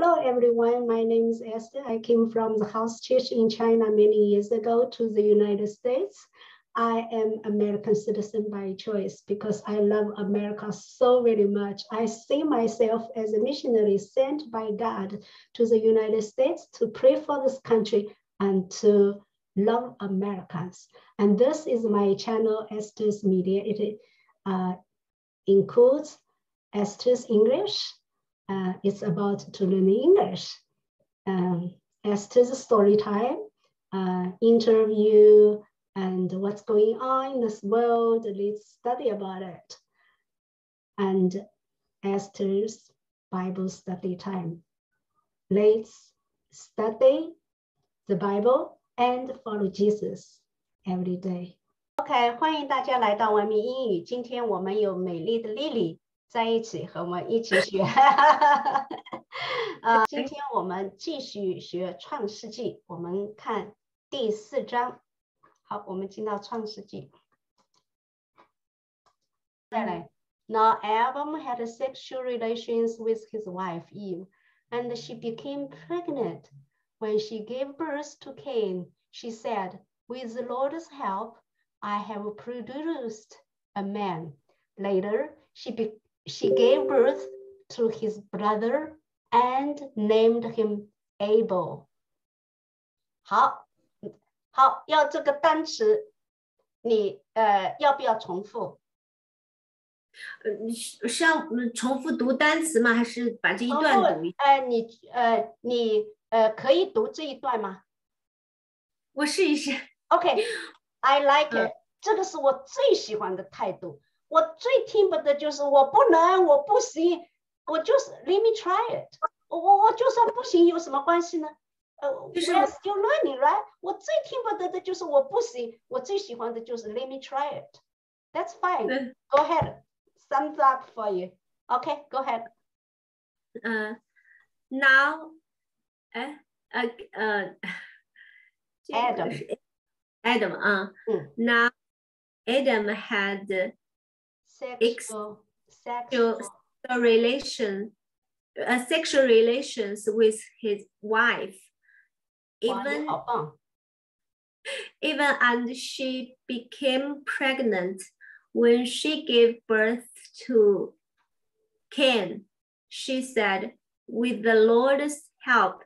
Hello, everyone. My name is Esther. I came from the house church in China many years ago to the United States. I am American citizen by choice because I love America so very much. I see myself as a missionary sent by God to the United States to pray for this country and to love Americans. And this is my channel, Esther's Media. It uh, includes Esther's English, uh, it's about to learn English. Um, Esther's story time, uh, interview, and what's going on in this world. Let's study about it. And Esther's Bible study time. Let's study the Bible and follow Jesus every day. OK，欢迎大家来到文明英语。今天我们有美丽的丽丽。 在一起和我们一起学，呃，今天我们继续学《创世纪》，我们看第四章。好，我们进到《创世纪》。再来，Now Adam had sexual relations with his wife Eve, and she became pregnant. When she gave birth to Cain, she said, "With the Lord's help, I have produced a man." Later, she be she gave birth to his brother and named him Abel. 好，好，要这个单词，你呃要不要重复？呃，是要重复读单词吗？还是把这一段读一？呃，你呃你呃可以读这一段吗？我试一试。OK，I like it，这个是我最喜欢的态度。我最听不得就是我不能，我不行，我就是 let me try it。我我就算不行有什么关系呢？呃，就是 still learning right？我最听不得的就是我不行，我最喜欢的就是 let me try it。That's fine. Go ahead. Thumbs up for you. Okay, go ahead. 嗯，now，哎，呃呃，Adam，Adam 啊，now Adam had sexual, sexual relation, uh, sexual relations with his wife. Even, even and she became pregnant when she gave birth to Cain. She said, with the Lord's help,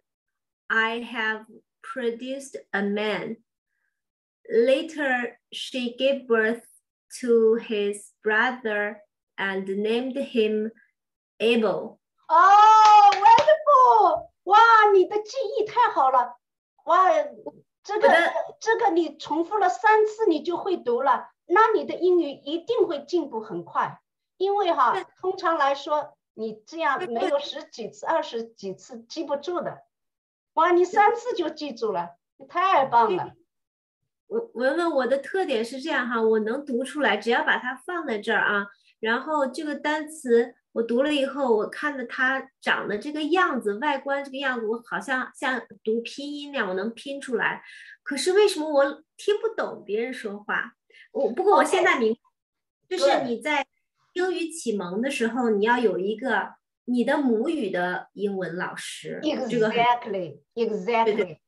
I have produced a man. Later, she gave birth to his brother and named him Abel. Oh, wonderful! 哇，你的记忆太好了！哇，这个这个你重复了三次，你就会读了。那你的英语一定会进步很快，因为哈，通常来说，你这样没有十几次、二十几次记不住的。哇，你三次就记住了，你太棒了！文文，我的特点是这样哈，我能读出来，只要把它放在这儿啊，然后这个单词我读了以后，我看着它长的这个样子，外观这个样子，我好像像读拼音那样，我能拼出来。可是为什么我听不懂别人说话？我不过我现在明，就是你在英语启蒙的时候，你要有一个你的母语的英文老师。Exactly, exactly.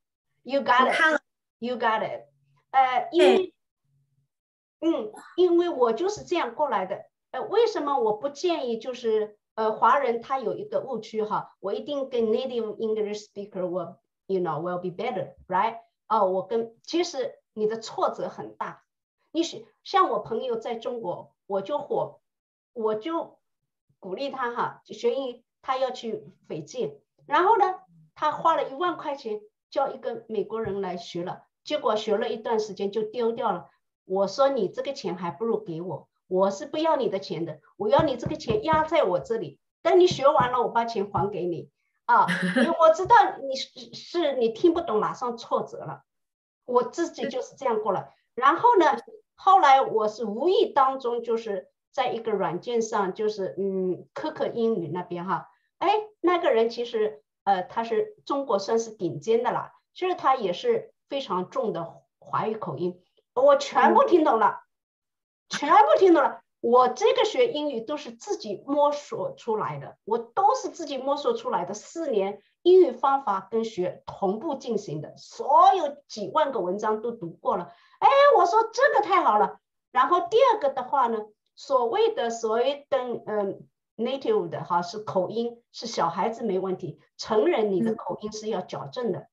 You got it. You got it. 呃，因为，嗯，因为我就是这样过来的。呃，为什么我不建议就是呃华人他有一个误区哈？我一定跟 native English speaker 我 you know will be better，right？哦，我跟其实你的挫折很大。你是像我朋友在中国，我就火，我就鼓励他哈，学英语他要去斐济，然后呢，他花了一万块钱叫一个美国人来学了。结果学了一段时间就丢掉了。我说你这个钱还不如给我，我是不要你的钱的，我要你这个钱压在我这里，等你学完了我把钱还给你啊。因为我知道你是是你听不懂，马上挫折了。我自己就是这样过来。然后呢，后来我是无意当中就是在一个软件上，就是嗯，可可英语那边哈，哎，那个人其实呃他是中国算是顶尖的啦，其实他也是。非常重的华语口音，我全部听懂了，全部听懂了。我这个学英语都是自己摸索出来的，我都是自己摸索出来的。四年英语方法跟学同步进行的，所有几万个文章都读过了。哎，我说这个太好了。然后第二个的话呢，所谓的所谓的嗯 native 的哈是口音是小孩子没问题，成人你的口音是要矫正的。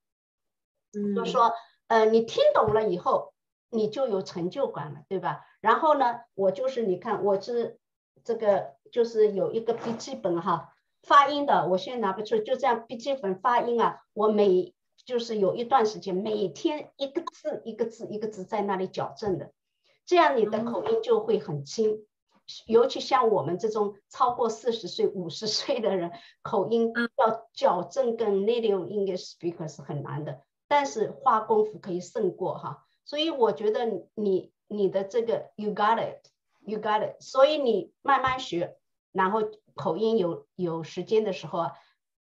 嗯，就说呃你听懂了以后，你就有成就感了，对吧？然后呢，我就是你看，我是这个就是有一个笔记本哈，发音的，我现在拿不出，就这样笔记本发音啊，我每就是有一段时间，每天一个字一个字一个字在那里矫正的，这样你的口音就会很轻。尤其像我们这种超过四十岁、五十岁的人，口音要矫正跟 native English speaker 是很难的，但是花功夫可以胜过哈。所以我觉得你。你的这个 you got it，you got it，所以你慢慢学，然后口音有有时间的时候啊，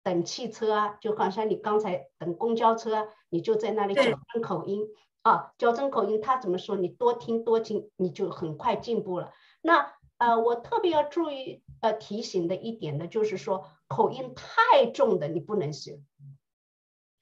等汽车啊，就好像你刚才等公交车啊，你就在那里矫正口音啊，矫正口音他怎么说，你多听多听，你就很快进步了。那呃，我特别要注意呃提醒的一点呢，就是说口音太重的你不能学。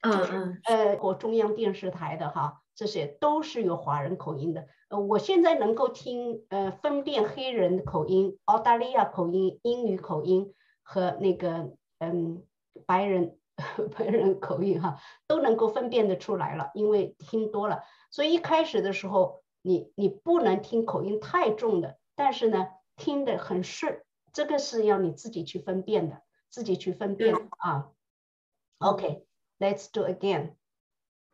嗯嗯。呃，我中央电视台的哈，这些都是有华人口音的。呃，我现在能够听呃分辨黑人口音、澳大利亚口音、英语口音和那个嗯白人 白人口音哈，都能够分辨得出来了，因为听多了。所以一开始的时候，你你不能听口音太重的，但是呢，听得很顺，这个是要你自己去分辨的，自己去分辨啊。OK，let's do again。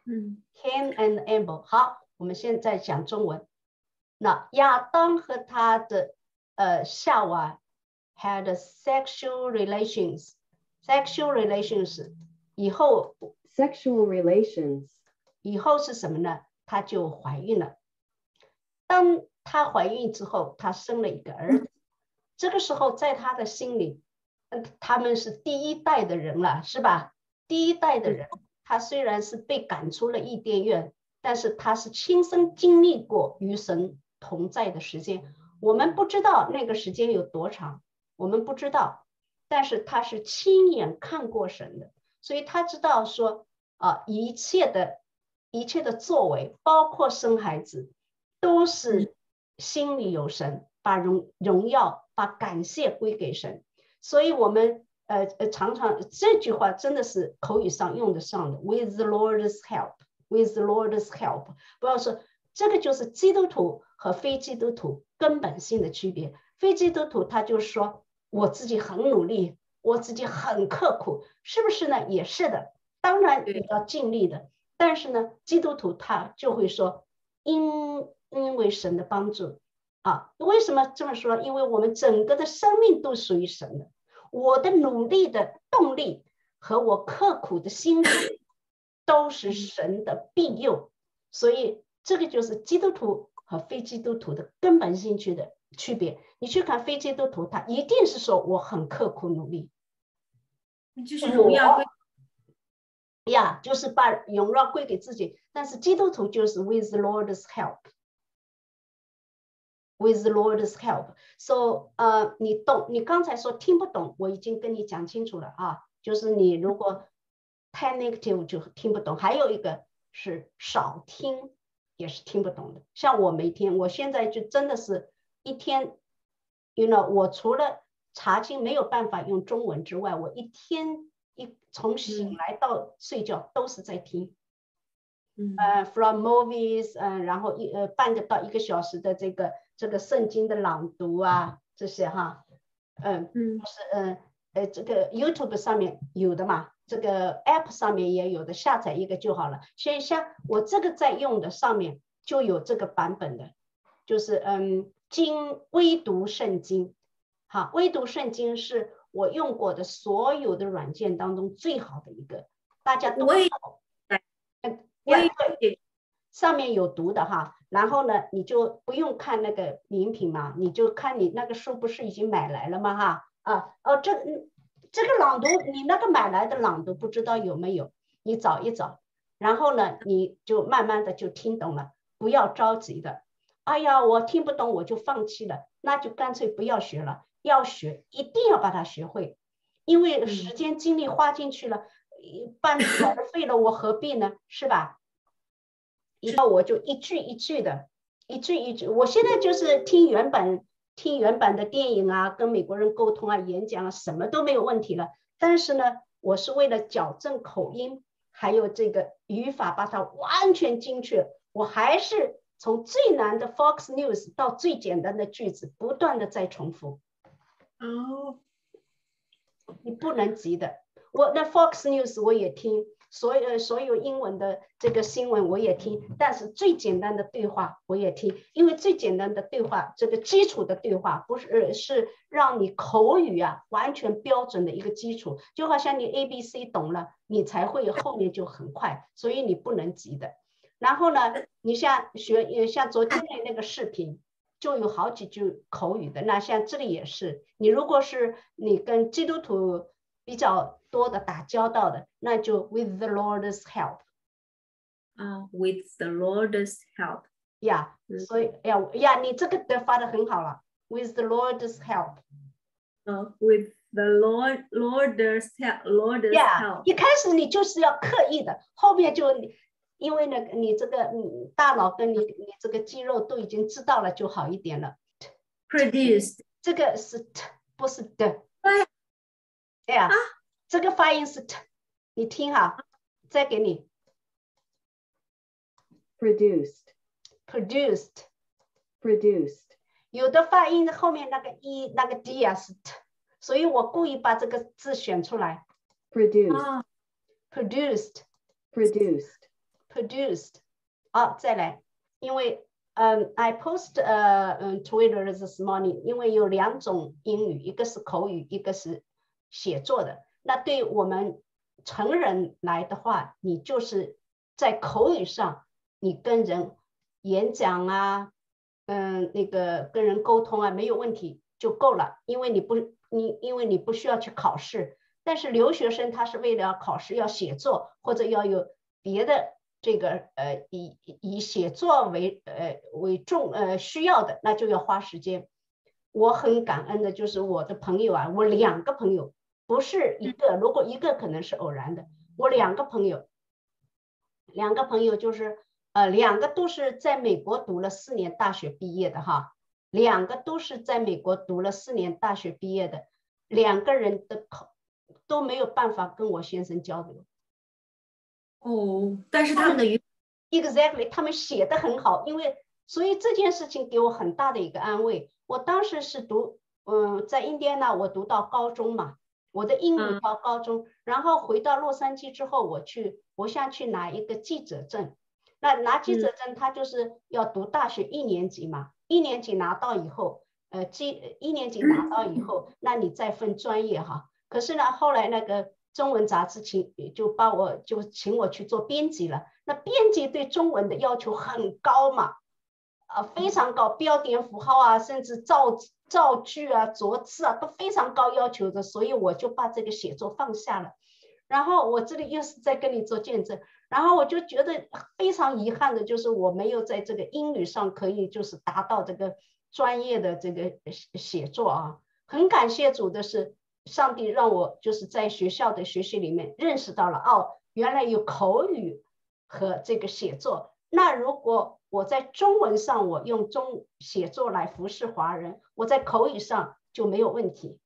嗯，Cain and Abel，好。我们现在讲中文。那亚当和他的呃夏娃 had sexual relations。sexual relations 以后 sexual relations 以后是什么呢？她就怀孕了。当她怀孕之后，她生了一个儿子。这个时候，在她的心里，嗯，他们是第一代的人了，是吧？第一代的人，他虽然是被赶出了伊甸园。但是他是亲身经历过与神同在的时间，我们不知道那个时间有多长，我们不知道，但是他是亲眼看过神的，所以他知道说啊，一切的一切的作为，包括生孩子，都是心里有神，把荣荣耀、把感谢归给神，所以我们呃呃常常这句话真的是口语上用得上的，With the Lord's help。With the Lord's help，不要说这个就是基督徒和非基督徒根本性的区别。非基督徒他就说我自己很努力，我自己很刻苦，是不是呢？也是的，当然也要尽力的。但是呢，基督徒他就会说，因因为神的帮助啊，为什么这么说？因为我们整个的生命都属于神的，我的努力的动力和我刻苦的心。都是神的庇佑，所以这个就是基督徒和非基督徒的根本性区的区别。你去看非基督徒，他一定是说我很刻苦努力，就是荣耀归呀，就是把荣耀归给自己。但是基督徒就是 with the Lord's help，with the Lord's help。So，呃，你懂？你刚才说听不懂，我已经跟你讲清楚了啊，就是你如果。太 negative 就听不懂，还有一个是少听也是听不懂的。像我每天，我现在就真的是一天，you know，我除了查经没有办法用中文之外，我一天一从醒来到睡觉都是在听，嗯，呃，from movies，嗯，然后一呃半个到一个小时的这个这个圣经的朗读啊，这些哈，嗯嗯，是嗯呃这个 YouTube 上面有的嘛。这个 app 上面也有的，下载一个就好了。所以像我这个在用的上面就有这个版本的，就是嗯，经微读圣经，好，微读圣经是我用过的所有的软件当中最好的一个，大家都好。嗯，对，上面有读的哈。然后呢，你就不用看那个名品嘛，你就看你那个书不是已经买来了吗？哈，啊，哦，这嗯。这个朗读，你那个买来的朗读不知道有没有？你找一找，然后呢，你就慢慢的就听懂了。不要着急的，哎呀，我听不懂，我就放弃了，那就干脆不要学了。要学，一定要把它学会，因为时间精力花进去了，半途而废了，我何必呢？是吧？一到我就一句一句的，一句一句。我现在就是听原版，听原版的电影啊，跟美国人沟通啊，演讲啊，什么都没有问题了。但是呢，我是为了矫正口音，还有这个语法，把它完全精确。我还是从最难的 Fox News 到最简单的句子，不断的在重复。哦，你不能急的。我那 Fox News 我也听，所有所有英文的这个新闻我也听，但是最简单的对话我也听，因为最简单的对话，这个基础的对话不是是让你口语啊完全标准的一个基础，就好像你 A B C 懂了，你才会后面就很快，所以你不能急的。然后呢，你像学像昨天的那个视频。就有好几句口语的，那像这里也是，你如果是你跟基督徒比较多的打交道的，那就 with the Lord's help，啊，with the Lord's help，呀，所以呀呀，你这个的发的很好了，with the Lord's help，嗯，with the Lord Lord's help，Lord's help，一开始你就是要刻意的，后面就。因为呢，你这个嗯，大脑跟你你这个肌肉都已经知道了，就好一点了。Produced，这个是 t，不是的。哎呀，这个发音是 t，你听哈，再给你。Produced，produced，produced。有的发音的后面那个 e 那个 d 啊是 t，所以我故意把这个字选出来。Produced，produced，produced。produced，好，再来，因为嗯，I post 呃嗯 Twitter this morning，因为有两种英语，一个是口语，一个是写作的。那对我们成人来的话，你就是在口语上，你跟人演讲啊，嗯，那个跟人沟通啊，没有问题就够了，因为你不你因为你不需要去考试。但是留学生他是为了考试要写作或者要有别的。这个呃以以写作为呃为重呃需要的，那就要花时间。我很感恩的就是我的朋友啊，我两个朋友不是一个，如果一个可能是偶然的，我两个朋友，两个朋友就是呃两个都是在美国读了四年大学毕业的哈，两个都是在美国读了四年大学毕业的，两个人的口都没有办法跟我先生交流。哦，但是他们的语，exactly，他们写的很好，因为所以这件事情给我很大的一个安慰。我当时是读，嗯，在印第安纳我读到高中嘛，我的英语到高中，然后回到洛杉矶之后，我去，我想去拿一个记者证。那拿记者证，他就是要读大学一年级嘛，一年级拿到以后，呃，记一年级拿到以后，那你再分专业哈。可是呢，后来那个。中文杂志请就把我就请我去做编辑了。那编辑对中文的要求很高嘛，啊非常高，标点符号啊，甚至造造句啊、着字啊都非常高要求的，所以我就把这个写作放下了。然后我这里又是在跟你做见证，然后我就觉得非常遗憾的就是我没有在这个英语上可以就是达到这个专业的这个写作啊。很感谢主的是。上帝让我就是在学校的学习里面认识到了哦，原来有口语和这个写作。那如果我在中文上我用中写作来服侍华人，我在口语上就没有问题，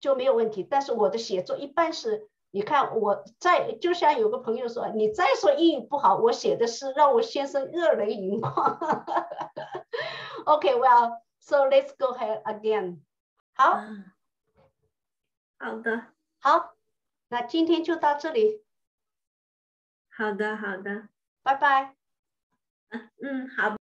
就没有问题。但是我的写作一般是，你看我在就像有个朋友说，你再说英语不好，我写的诗让我先生热泪盈眶。OK，well, so let's go ahead again。好。好的，好，那今天就到这里。好的，好的，拜拜。嗯嗯，好。